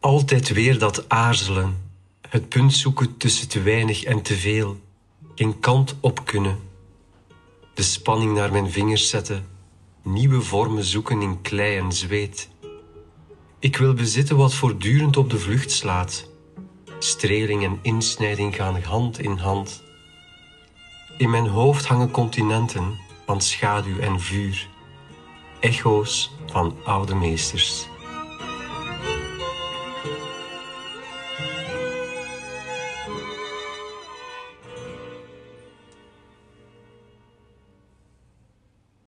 Altijd weer dat aarzelen, het punt zoeken tussen te weinig en te veel, geen kant op kunnen. De spanning naar mijn vingers zetten, nieuwe vormen zoeken in klei en zweet. Ik wil bezitten wat voortdurend op de vlucht slaat. Streling en insnijding gaan hand in hand. In mijn hoofd hangen continenten van schaduw en vuur, echo's van oude meesters.